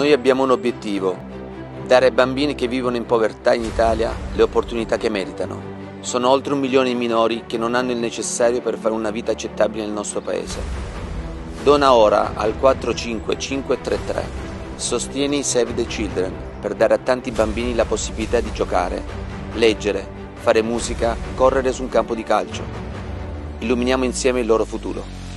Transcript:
Noi abbiamo un obiettivo, dare ai bambini che vivono in povertà in Italia le opportunità che meritano. Sono oltre un milione di minori che non hanno il necessario per fare una vita accettabile nel nostro paese. Dona ora al 45533. Sostieni Save the Children per dare a tanti bambini la possibilità di giocare, leggere, fare musica, correre su un campo di calcio. Illuminiamo insieme il loro futuro.